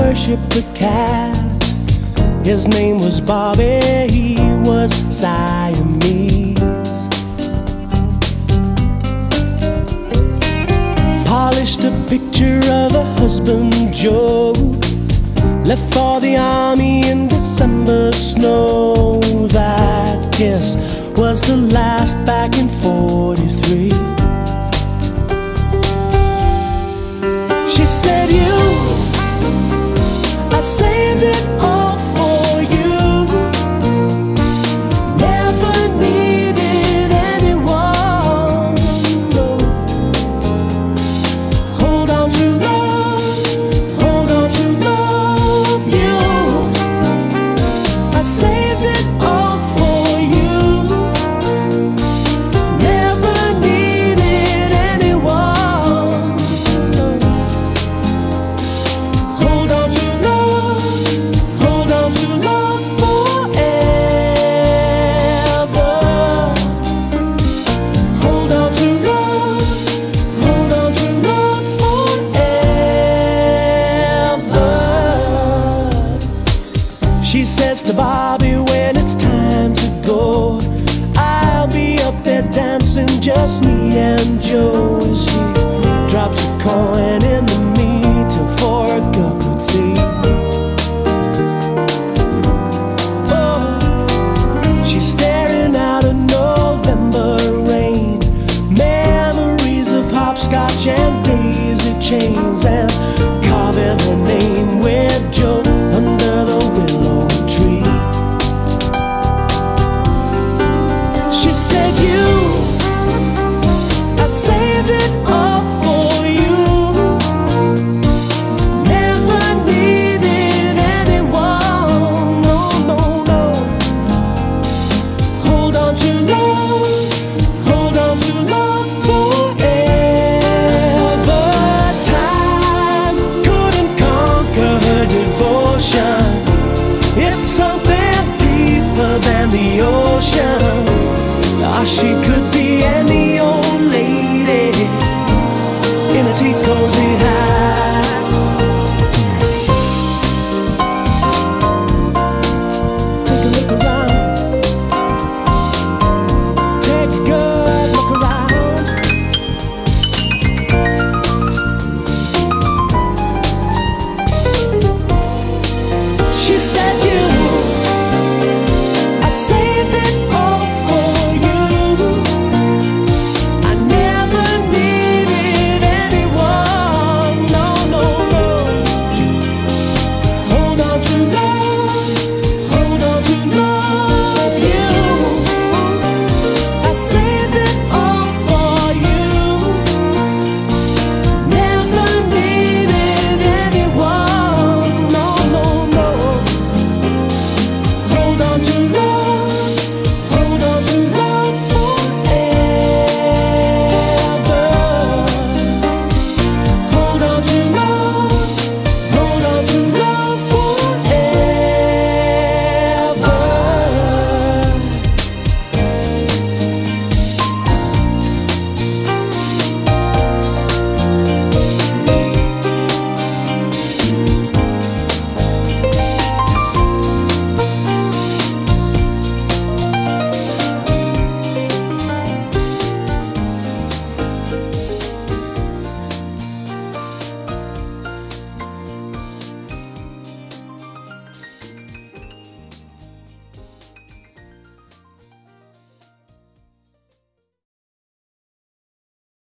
a cat. His name was Bobby, he was Siamese. Polished a picture of a husband, Joe. Left for the army in Mr. Bobby, when it's time to go, I'll be up there dancing, just me and Joe, as she drops a coin.